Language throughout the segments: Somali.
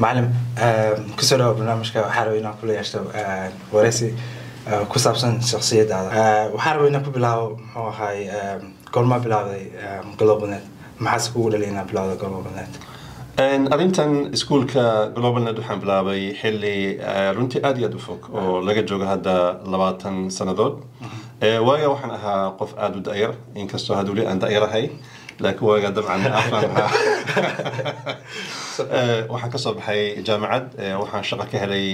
macalin ku soo dhawa barnaamijka waxaa rabay inaan kula yeeshto wareysi ku saabsan shaksiyadaada waxaa rabay inaan ku bilaabo muxuu ahay goormaa bilaawday globalnet maxaase kugu dhalay inaa bilaawda globalnet arrintan iskuulka globalnet waxaan bilaabay xilli runtii aad iyo aad u fog oo laga joogo hadda labaatan sannadood waaga waxaan ahaa qof aada u da'yar inkastoo had weli aan da'yarahay laakiin waaga dabcan. Afaan ahaa waxaan ka soo baxay jaamacad waxaan shaqo ka helay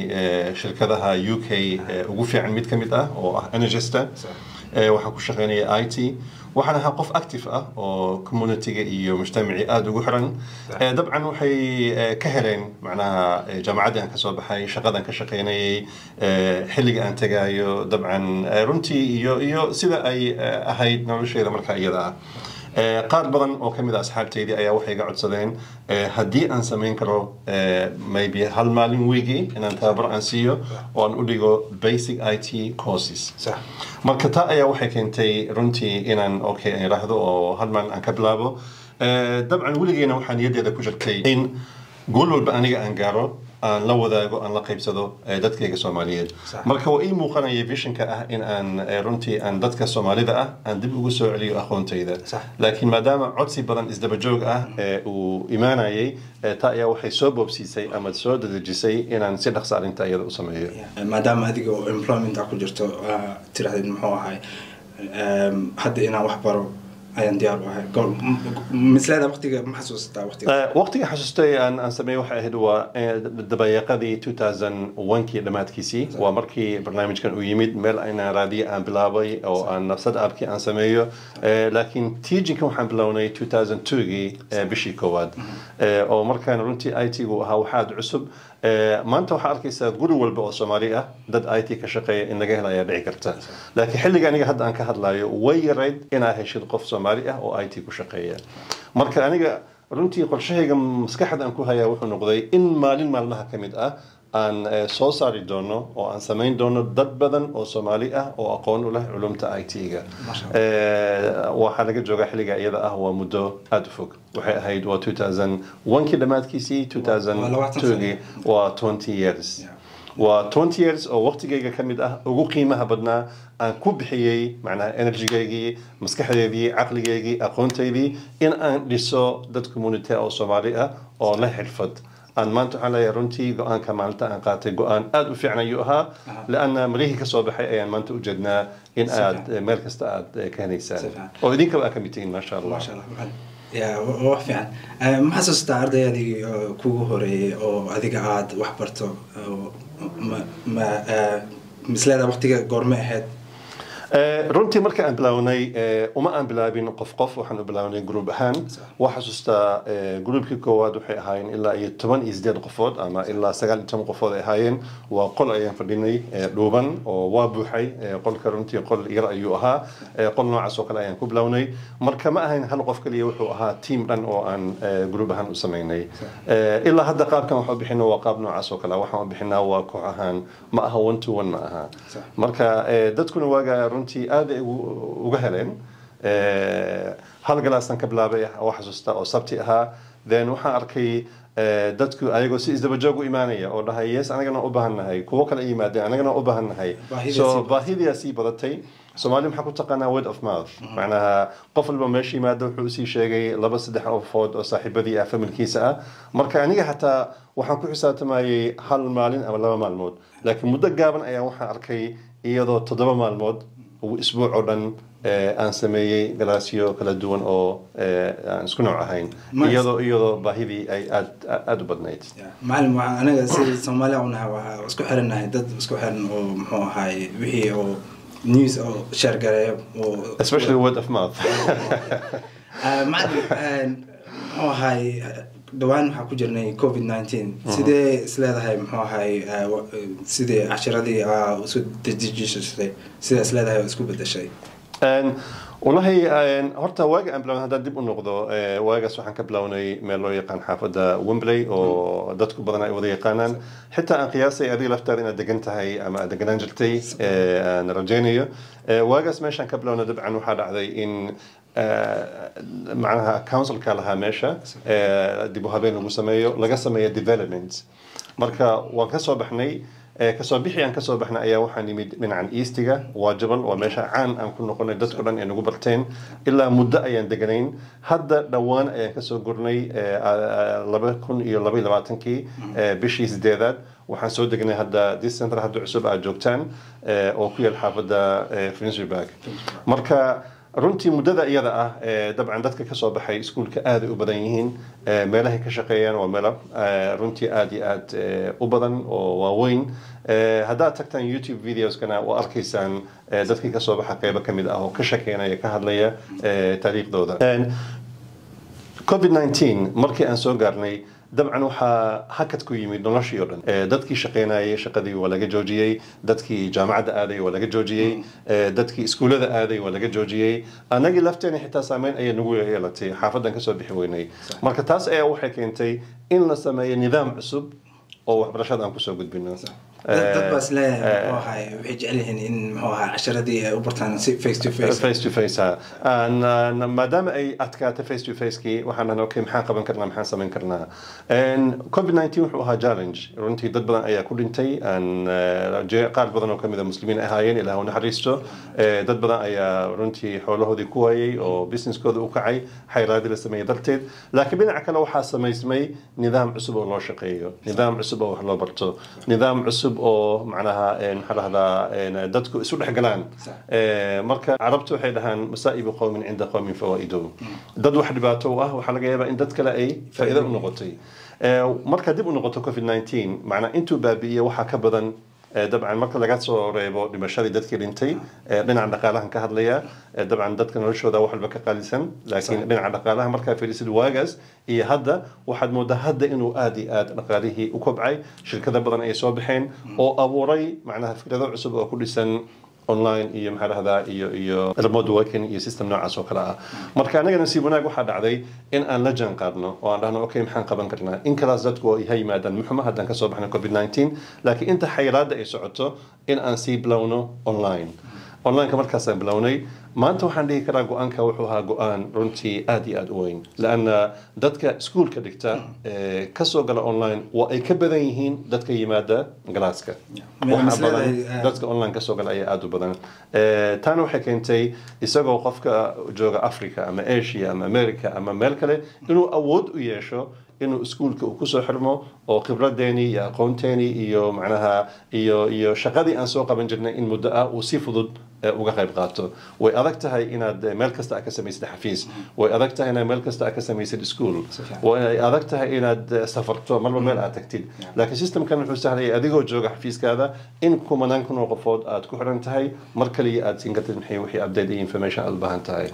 shirkadaha u k ugu fiican mid ka mid ah oo ah energesta waxaan ku shaqaynaya i t. Waxaan ahaa qof active ah oo communityga iyo mujtamacii aada ugu xiran. Dabcan waxay ka heleen macnaha jaamacaddii aan ka soo baxay shaqadan ka shaqaynayay xilliga aan tegaayo dabcan runtii iyo iyo sida ay ahayd nolosheeda markaa iyada ah qaar badan oo ka mid a asxaabteydii ayaa waxay iga codsadeen haddii aan samayn karo maybe hal maalin weygii inaan tababar aan siiyo oo aan u dhigo basic i t courses. Marka taa ayaa waxay keentay runtii inaan okay aan idhaahdo oo hal maalin aan ka bilaabo. Dabcan weligeena waxaa niyaddeeda ku jirtay in gool walba aniga aan gaaro aan la wadaago aan la qaybsado dadkayga soomaaliyeed. Marka waa ii muuqanaya visionka ah in aan runtii aan dadka soomaalida ah aan dib ugu soo celiyo aqoontayda. Laakiin maadaama codsi badan isdabajoog ah uu imaanayay taa ayaa waxay soo boobsiisay ama soo dadejisay inaan si dhaqsa arrinta iyada u sameeyo. Maadaama adiga oo employment ku jirto tirahdid muxuu ahay hadda inaan wax baro ayaan diyaar u ahay. Misleeda waqtiga ma xasuusataa waqtiga? Waqtiga xasuustay aan aan sameeyey waxay ahayd waa dabayaaqadii 2001kii dhammaadkiisii. Waa markii barnaamijkan uu yimid meel inaan raadiye aan bilaabay oo aan nafsad abkii aan sameeyo. Laakiin teachinka waxaan bilownay 2002gii bishii koowaad. Oo markaan runtii i t gu ahaa waxaad cusub maanta waxaa arkaysaa guri walba oo soomaali ah dad i t ka shaqeeya in laga hela ayaa dhici karta. Laakiin xilliga aniga hadda aan ka hadlayo way yarayd inaa heshid qof soomaali ah oo i t ku shaqeeya. Marka aniga runtii qorshahayga maskaxda aan ku hayaa wuxuu noqday in maalin maalmaha ka mid ah doono oo aan samayn doono dad badan oo soomaali ah oo aqoon u leh culumta i t-ga waxaa laga joogaa xilliga iyada ah waa muddo aada u fog waxay ahayd waa 2001kii dhammaadkiisii 2002gii waa 20 years waa 20 years oo waqtigayga ka mid ah ugu qiimaha badnaa aan ku bixiyey macnaha enerjigaygii maskaxdeydii caqligaygii aqoontaydii in aan dhiso dad community oo soomaali ah oo leh xirfad aan maanta waxaan leeyahay runtii go'aanka maalinta aan qaatay go'aan aada u fiican ayuu ahaa. Leanna marihii ka soo baxay ayaan maanta u jeednaa in aad meel kasta aad ka helaysaan. Oo idinkaba aa ka mid tihiin maasha allah wax fiican. Ma xasuustaa ardayadii kugu horeeyey oo adiga aada wax barto ma misleeda waqtiga goorme ahayd runtii marka aan bilownay uma aan bilaabin qof qof waxaan u bilownay gruub ahaan waa xasuustaa gruubkii koowaad waxay ahaayeen ilaa iyo toban iyo sideed qofood ama ilaa sagaal iyo toban qofood ay ahaayeen. Waa qol ayaan fadhinay dhuuban oo waa buuxay qolka runtii qol yar ayuu ahaa. Qol noocaas oo kale ayaan ku bilownay marka ma ahayn hal qof kaliya wuxuu ahaa tiam dhan oo aan gruub ahaan u samaynay. Ilaa hadda qaabkan waxaan u bixino waa qaab noocaas oo kale. Waxaan u bixinaa waa koox ahaan ma aha one to one ma aha. Marka dadkuna waaga runtii aad ay uga heleen. Hal galaasaan ka bilaabay waa xasuusta oo sabti ahaa. Then waxaan arkay dadku ayagoo si isdabajoog u imaanaya oo dhahay yes anagana u baahannahay kuwo kale yimaadeen anagana u baahannahay so baahidiyaa sii badatay. Soomaali maxaa ku taqaanaa word of mouth. Macnaha qof walba meesha yimaada wuxuu u sii sheegay laba saddex qofood oo saaxiibadii ah familkiisa ah. Marka aniga xataa waxaan ku xisaabtamayay hal maalin ama laba maalmood. Laakiin muddo gaaban ayaa waxaan arkay iyadoo toddoba maalmood isbuuc oo dhan aan sameeyey galaasyo kala duwan oo aan isku nooc ahayn. Iyadoo iyadoo baahidii ay aad aada u badnayd. Macalin anaga si soomaaliya u nahay waxaa isku xirannahay dad isku xiran oo muxuu ahay wixii oo news oo share gareeyo oo especially word of mouth. Macalin muxuu ahay dhawaan waxaa ku jirnay covid nineteen. Sidee isleedahay muxuu ahay sidee cashiradii isu dejisatay sidee isleedahay oo isku bedeshay walahi horta waaga aan bilownay haddaan dib u noqdo waagaas waxaan ka bilownay meel loo yaqaan xaafadda wembley oo dadku badan ay wada yaqaanaan. Xitaa aan qiyaasay adiga laftaada inaad degan tahay ama aad deganaan jirtay aan rajaynayo waagaas meeshaan ka bilownay dabcan waxaa dhacday in macnaha councilka lahaa meesha dib u habeen lagu sameeyo laga sameeyo development. marka waan ka soo baxnay ka soo bixi aan ka soo baxnay ayaa waxaan nimid dhinacan eastiga waa jabal waa meesha caan aan ku noqonay dadko dhan ay nagu barteen ilaa muddo ayaan deganayn hadda dhowaan ayaan ka soo gurnay laba kun iyo laba labaatankii bishii sideedaad waxaan soo degnay hadda dis center hadda cusub aad joogtaan oo ku yaal xaafadda finsburg marka runtii muddada iyada ah dabcan dadka ka soo baxay iskuulka aaday u badan yihiin meelahay ka shaqeeyaan waa meelo runtii aad iyo aad u badan oo waaweyn. Haddaad tagtaan youtube videoskana waa arkaysaan dadkii ka soo baxa qeybo ka mid ah oo ka shakeynaya ka hadlaya taariikhdooda. Covid 19 markii aan soo gaarnay dabcan waxaa hakad ku yimid noloshii oo dhan. Dadkii shaqaynayay shaqadii waa laga joojiyey. Dadkii jaamacadda aaday waa laga joojiyey. Dadkii iskuullada aaday waa laga joojiyey. Annagii lafteena xitaa saameyn ayaa nagu yeelatay. Xaafadan ka soo bixi weynay. Marka taas ayaa waxay keentay in la sameeyo nidaam cusub oo waxbarashada aan ku soo gudbino dad baa is leeyahay muxuu ahay waxay jecel yihiin in muxuu ahaa casharadii ay u bartaan si face to face. Face to face maadaama ay adkaatay face to facekii waxaan dhahnay okay maxaan qaban karnaa maxaan samayn karnaa? Covid 19 wuxuu ahaa challenge. Runtii dad badan ayaa ku dhintay qaar badan oo ka mid a muslimiin ahaayeen ilaah u naxariisto. Dad badan ayaa runtii xoolahoodii ku waayay oo businesskooda u kacay xayraadii la sameeyey darteed. Laakiin dhinaca kale waxaa samaysmay nidaam cusub oo loo shaqeeyo nidaam cusub oo wax loo barto nidaam cusub oo macnaha maxaa lahdaa dadku isu dhex galaan. Marka carabtu waxay dhahaan masaa'ibu qowmin cinda qowmin fawaa'ido dad wax dhibaato u ah waxaa laga yaabaa in dad kale ay faa'iido. u noqotay. Marka dib u noqoto covid 19 macnaa intuu baabi'iyey waxaa ka badan dabcan marka laga soo reebo dhimashadii dadkii dhintay dhinaca dhaqaalahan ka hadlaya dabcan dadka noloshooda wax walba ka qaalisan laakiin dhinaca dhaqaalaha markaa fiirisid waagaas iyo hadda waxaad moodaa hadda inuu aad iyo aad dhaqaalihii u kobcay shirkado badan ay soo baxeen oo abuuray macnaha fikrado cusub oo ku dhisan online iyo maxaa dhahdaa iyo iyo remote working iyo system noocaas oo kale ah. Marka annaga nasiib wanaag waxaa dhacday in aan la jaan qaadno oo aan dhahno okay maxaan qaban karnaa? In kalaas dadku ha yimaadaan muxuma haddaan ka soo baxno covid 19 laakiin inta xayiraadda ay socoto in aan sii bilowno online. Onlineka markaasaan bilownay maanta waxaan dhihi karaa go'aanka wuxuu ahaa go'aan runtii aad iyo aad u weyn laanna dadka iskuolka dhigta ka soo gala online waa ay ka badan yihiin dadka yimaada galaaska badan dadka online ka soo gala ayaa aada u badan. Taana waxay keentay isagoo qofka jooga africa ama asia ama america ama meel kale inuu awood u yeesho inuu iskuolka uu ku soo xirmo oo khibradeenii iyo aqoonteenii iyo macnaha iyo iyo shaqadii aan soo qaban jirnay in muddo ah uu si fudud uga qayb qaato way adag tahay inaad meel kasta a ka samaysid xafiis way adag tahay inaad meel kasta a ka samaysid school way adag tahay inaad safarto marba meel aad tagtid laakiin systemkan wuxuu sahlaya adigoo jooga xafiiskaada in kumanaan kun oo qofood aad ku xiran tahay mar kaliya aad siin kartid maxay wixii update iyo information aad u baahan tahay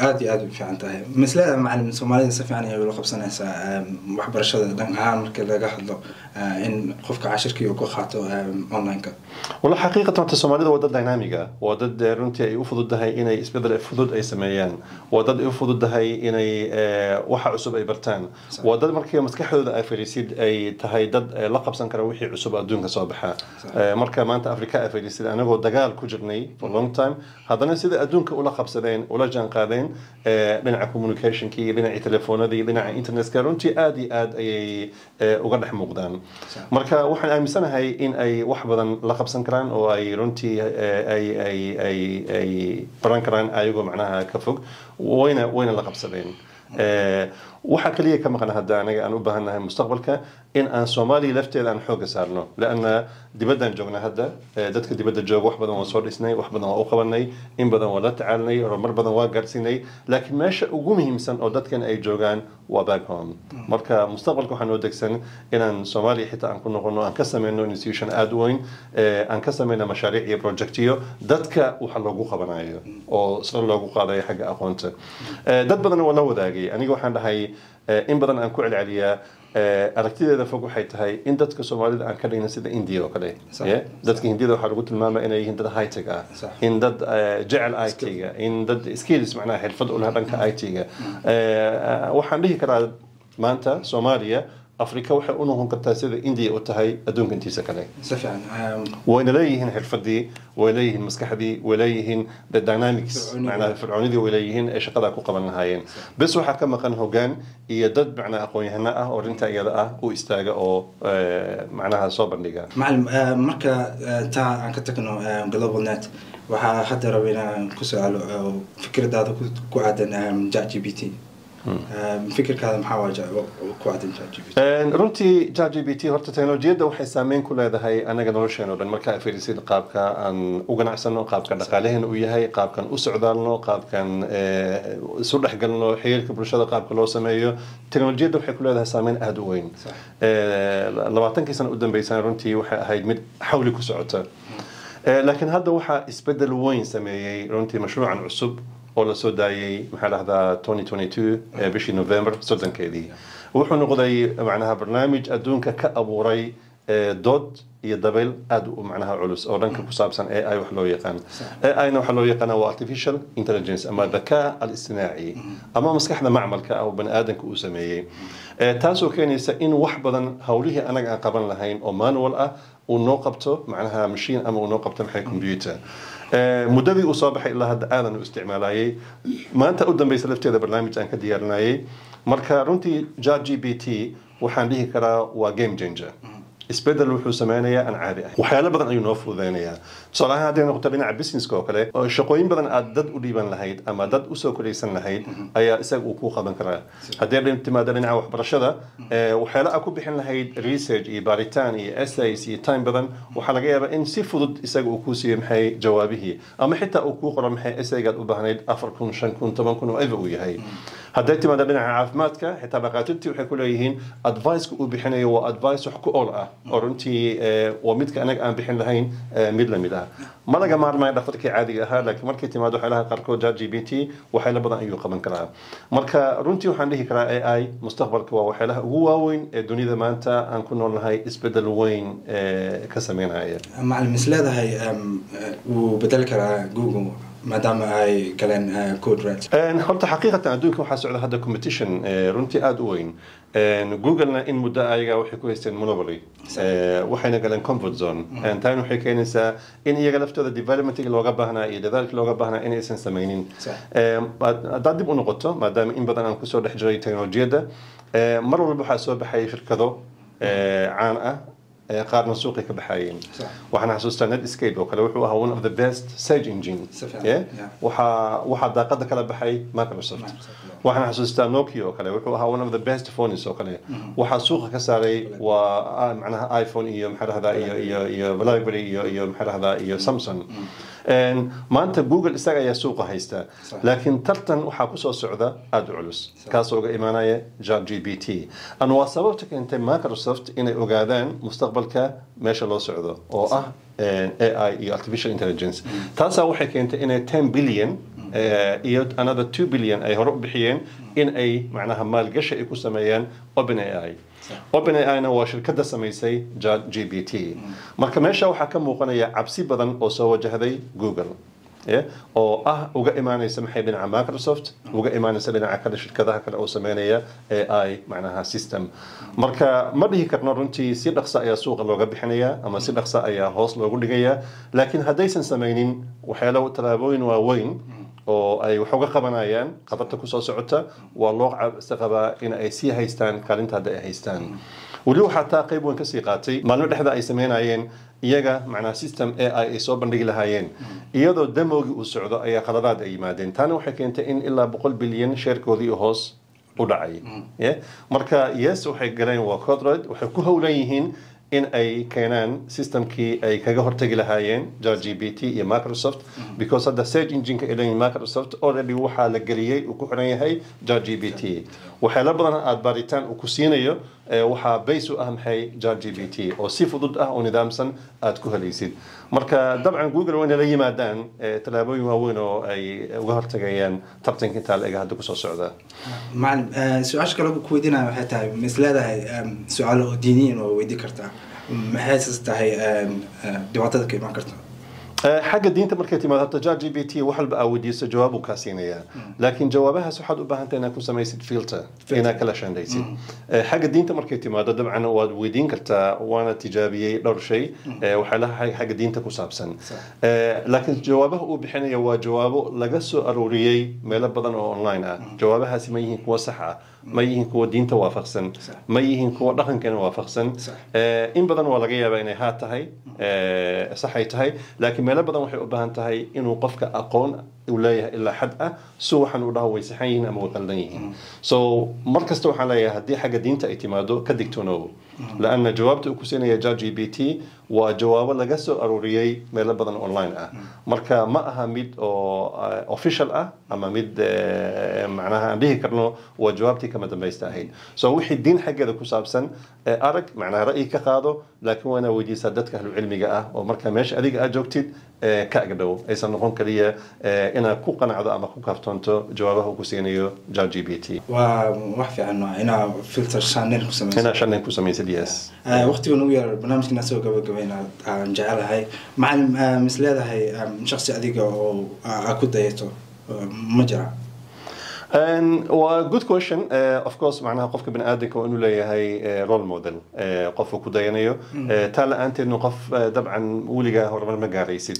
aada iyo aada u fiican tahay. Masleeda macalin soomaalida si fiican ayay ula qabsanaysaa waxbarashada dhan ahaan marka laga hadlo in qofka cashirkii uu ka qaato online-ka. Wala xaqiiqatan horta soomaalida waa dad dynamiga waa dad runtii ay u fududahay inay isbeddel fudud ay sameeyaan. Waa dad ay u fududahay inay waxa cusub ay bartaan. Waa dad markii maskaxdooda ay fadhiisid ay tahay dad la qabsan kara wixii cusub adduunka soo baxa. Marka maanta africa ay fadhiisid anagoo dagaal ku jirnay for long time. Haddana sida adduunka ula qabsadeen ula jaan qaadeen dhinaca communicationkii dhinacii telefoonadii dhinaca internetka runtii aada iyo aad ayay uga dhex muuqdaan. Marka waxaan aaminsanahay in ay wax badan la qabsan karaan oo ay runtii ay ay ay ay baran karaan ayagoo macnaha ka fog wayna wayna la qabsadeen. Waxaa kaliya ka maqan hadda anaga aan u baahannahay mustaqbalka in aan soomaaliya lafteeda aan xooga saarno. Lanna dibaddaan joognaa hadda dadka dibadda jooga wax badan waan soo dhisnay wax badan waan u qabanay in badan waan la tacaalinay horumar badan waan gaarsiinay. Laakiin meesha ugu muhiimsan oo dadkan ay joogaan waa back home. Marka mustaqbalka waxaa noo degsan inaan soomaaliya xitaa aan ku noqono aan ka sameyno institution aada u weyn aan ka sameyno mashaariic iyo projectiyo dadka waxa loogu qabanayo oo isla loogu qaadayo xagga aqoonta. Dad badan waa la wadaagay. Aniga waxaan dhahay in badan aan ku celceliyaa aragtideeda fog waxay tahay in dadka soomaalida aan ka dhigna sida india oo kale. Dadka hindiyada waxaa lagu tilmaamaya inay yihiin dad hightech ah. In dad jecel it-ga in dad skills macnaha xirfad u leh dhanka it-ga waxaan dhihi karaa maanta soomaaliya afrika waxay u noqon kartaa sida india u tahay adduunka intiisa kale um, wayna leeyihiin xirfadii way leeyihiin maskaxdii way leeyihiin the dynamics macnaha fircoonidii way leeyihiin ee shaqada ku qaban lahaayeen. Bes waxaa ka maqan hogaan iyo dad macnaha aqoon-yahano ah oo arrinta iyada ah u istaaga oo eh, macnaha soo bandhiga. Macalin eh, marka eh, taa aan ka tagno eh, global net waxaa hadda raba inaan ku su'aalo eh, fikradaada ku aadan chat g p t fikirkaada maxaa waa ja- oo ku aadan chat g p t runtii horta teknolojiyadda waxay saameyn ku leedahay anaga nolosheena o dhan. Marka ay fiirisid qaabka aan u ganacsano qaabka dhaqaalaheena u yahay qaabkan u socdaalno qaabkan isu dhexgalno xiriirka bulshada qaabka loo sameeyo teknolojiyadda waxay ku leedahay saameyn aada u weyn. Labaatankii sano u dambeysana runtii waxay ahayd mid xawli ku socota. Laakiin hadda waxaa isbeddel weyn sameeyey runtii mashruucan cusub oo la soo daayey maxaa dhahdaa 2022 ee bishii november soddonkeedii wuxuu noqday macnaha barnaamij adduunka ka abuuray dood iyo dabayl aad u macnaha culus oo dhanka ku saabsan ai wax loo yaqaan. Aina waxaa loo yaqaana waa artificial intelligence ama dhakaa al-istinaaci. Ama maskaxda macmalka ah oo bani aadamka uu sameeyey. Taasoo keenaysa in wax badan hawlihii anaga aan qaban lahayn oo manual ah uu noo qabto macnaha machine ama uu noo qabto maxay computer baxay ilaa hadda aadan u isticmaalayay maanta u dambeysa lafteeda barnaamij aan ka diyaarinayay marka runtii chat g p t waxaan dhihi karaa waa game changer isbeddel wuxuu sameynayaa aan caadi ahayn. Waxyaalo badan ayuu noo fududeynayaa tusaale ahaan hadday noqoto dhinaca businesska oo kale oo shaqooyin badan aad dad u dhiiban lahayd ama dad u soo koraysan lahayd ayaa isaga uu kuu qaban karaa. Haddii timaado dhinaca waxbarashada waxyaalo aad ku bixin lahayd research iyo baaritaan iyo essays iyo time badan waxaa laga yaabaa in si fudud isaga uu kuu siiyo maxay jawaabihii ama xitaa uu kuu qoro maxay essaygaad u baahnayd afar kun shan kun toban kun oo ever uu yahay hadday timaado dhinaca caafimaadka xitaa dhakhaatiirtii waxay ku leeyihiin adviceka uu bixinayo waa advice wax ku ool ah. Oo runtii eh, waa midka anaga aan bixin lahayn eh, mid la mid ah. Ma laga maarmayo dhakhtarkii caadiga ahaa laakiin markay timaado waxyaalaha qaarkood chat g p t waxyaalo badan ayuu qaban karaa. Marka runtii waxaan dhihi karaa a i mustaqbalka waa waxyaalaha ugu waaweyn ee dunida maanta aan ku noolnahay isbeddel weyn eh, ka sameynaya. Macalin is leedahay wuu bedeli karaa google maadaama ay galeen Een, horta xaqiiqatan adduunka waxaa socda hadda competition eh, runtii aada u weyn. Googlena in muddo ayaga waxay ku haysteen monopoly Eh, waxayna galeen comfort zone. Een, tani waxay keenaysaa in iyaga laftooda developmentiga looga baahnaa iyo dadaalka looga baahnaa inaysan had- haddaad dib u noqoto maadaama in badan aan ku soo dhex jiray teknolojiyadda eh, mar walba waxaa soo baxay shirkado caan ah qaarna suuqay ka baxayeen Sax. waxaan xasuustaa netscape oo kale wuxuu ahaa one of the best search engine. Waxaa waxaa daaqada kala baxay microsoft. Waxaan xasuustaa nokia oo kale wuxuu ahaa one of the best phones oo kale. Waxaa suuqa ka saaray waa ah, macnaha iphone iyo maxaa dhahdaa iyo iyo iyo blackberry iyo iyo maxaa dhahdaa iyo samsung. Een, maanta google isaga ayaa suuqa haysta laakiin tartan waxaa ku soo socda aada u culus kaasoo uga imaanaya chat g p t. An waa sababta keentay microsoft inay ogaadaan mustaqbalka meesha loo socdo oo ah eh, ai iyo artificial intelligence. Taasaa waxay keentay inay 10 billion eh, iyo another 2 billion ay hore u bixiyeen in ay macnaha maalgashi ay ku sameeyaan open ai open ai-na waa shirkadda samaysay g p t. Marka meesha waxaa ka muuqanaya cabsi badan oo soo wajahday google? Oo ah uga imaanaysa maxay dhinaca microsoft uga imaanaysa dhinaca kale shirkadaha kale oo sameynaya ai macnaha system. Marka ma dhihi karno runtii si dhaqso ayaa suuqa looga bixinaya ama si dhaqso ayaa hoos loogu dhigaya laakiin haddaysan sameynin waxyaalo tallaabooyin waaweyn oo ay wax uga qabanayaan qabarta ku soo socota waa loo qabaa in ay sii haystaan kaalinta hadda ay haystaan weli waxaa taa qayb weyn ka sii qaatay maalmo dhexda ay sameynayeen iyaga macnaa system ai ay soo bandhigi lahaayeen. Iyadoo damowgii uu socdo ayaa khaladaad ay yimaadeen. Taana waxay keentay in ilaa boqol bilyan sheerkoodii hoos u dhacay. Marka yes waxay galeen waa codroid waxay ku howlan yihiin in ay keenaan systemkii ay kaga hortagi lahaayeen chat g p t iyo microsoft because hadda search engine-ka ay microsoft already waxaa la geliyey uu ku xiran yahay chat g p t waxyaalo badan aada baaritaan uu ku siinayo waxaa base u ah maxay chat g p t. Oo si fudud ah oo nidaamsan aada ku helaysid marka dabcan google waa inay la yimaadaan tallaabooyin waaweyn oo ay uga hortagayaan tartanka intaa la ega hadda ku soo socda. Macalin su'aasha kale ku weydiinaya waxay tahay ma is leedahay su'aalo oo diiniyin oo weydii kartaa maxay tahay dhibaatada ka imaan karta xagga diinta markay timaado horta jar g b t wax walba aa weydiiso jawaab uu kaa siinaya laakiin jawaabahaas waxaad u baahan tahay inaad ku samaysid filter inaad kala shandaysid xagga diinta markay timaado dabcan waad weydiin kartaa waana tijaabiyey dhowr shay eh, waxyaalaha xagga diinta ku saabsan laakiin jawaabaha uu bixinaya waa jawaabo laga soo arooriyey meelo badan oo online ah jawaabahaasi ma yihiin kuwa sax ah ma yihiin kuwa diinta waafaqsan ma yihiin kuwa dhaqankana waafaqsan in badan waa laga yaabaa inay haa tahay eh, sax ay tahay laakiin meelo badan waxay u baahan tahay inuu qofka aqoon uu leeyahay ilaa xad ah si waxaan u dhaho way saxan yihiin ama way qaldan yihiin so mar kasta waxaan leeyahay haddii xagga diinta ay timaado ka digtoonow laanna jawaabta uu ku siinaya jar g b t waa jawaabo laga soo arooriyey meelo badan online ah. Marka ma aha mid oo eh, official ah ama mid eh, macnaha aan dhihi karno waa jawaabtii kama dambaysta ahayd so wixii diin xaggeeda ku saabsan eh, arag macnaha ra'yi ka qaado laakiin waa inaa weydiisaa dadka ahlu cilmiga ah oo marka meesha adiga aad joogtid eh, ka agdhow aysan noqon kaliya inaad ku qanacdo ama ku kaaftoonto jawaabaha uu ku siinayo jar g b t waa wax fiican inaa filter shanel ku samayso inaa shannin ku samaysid yes waqtigan ugu yar barnaamijkina soo gabagabayna aan jecelahay macalin mis leedahay shaksi adiga oo aa ku dayato ma jira waa good question. Uh, of course macnaha qofka bani aadamka waa inuu leeyahay uh, role model. Uh, qofka ku dayanayo. Uh, taa la'aanteedna qof dabcan weligaa horumar ma gaaraysid.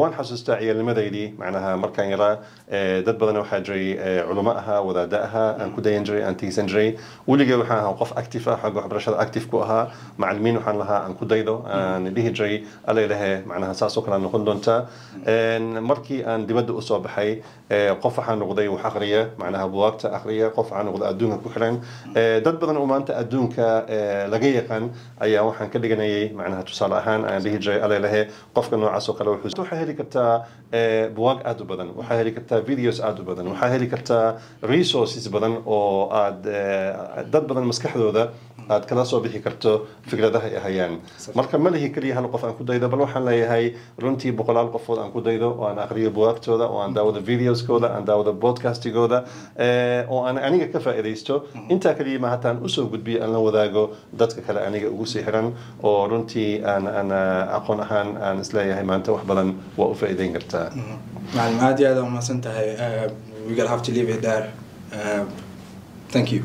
Waan xasuustaa ciyaalnimadeydii macnaha markaan yaraa dad badan waxaa jiray uh, culamo ahaa wadaada ahaa aan ku dayan jiray aan tiigsan jiray. Weligay waxaan ahaa qof active ah xagga waxbarashada active ku ahaa. Macalimiin waxaan lahaa aan ku daydo aan dhihi jiray. Alla ilahe macnaha saasoo kale aan noqon doontaa markii aan dibadda u soo baxay eh, qof waxaa noqday wax aqriya macnaha buwaagta aqriya qof waxaa noqday adduunka ku xiran. Eh, dad badan oo maanta adduunka eh, laga yaqaan ayaa waxaan ka dhiganayay macnaha tusaale ahaan aan dhihi jiray alla ilahe qofka noocaas oo kale wuxuu waxaa heli kartaa eh, buwaag aad u badan. Waxaa heli kartaa videos aad u badan. Waxaa heli kartaa resources badan oo aad eh, dad badan maskaxdooda aad kala soo bixi karto fikradaha ay hayaan. Marka ma keliya hal qof aan ku daydo bal waxaan leeyahay runtii boqolaal qofood aan ku daydo oo aan aqriyo buwaagtooda oo aan daawado videoskooda aan daawado podcastigooda eh, oo aan aniga ka faa'iidaysto. Intaa keliya ma hataan u soo gudbiyo aan la wadaago dadka kale aniga ugu sii oo runtii aan aan ah, aqoon ahaan aan is leeyahay maanta wax badan waa u faa'iidayn kartaa. Macalin aad iyo aad aa umahadsan tahay uh, we gonna have to leave it there. Uh, thank you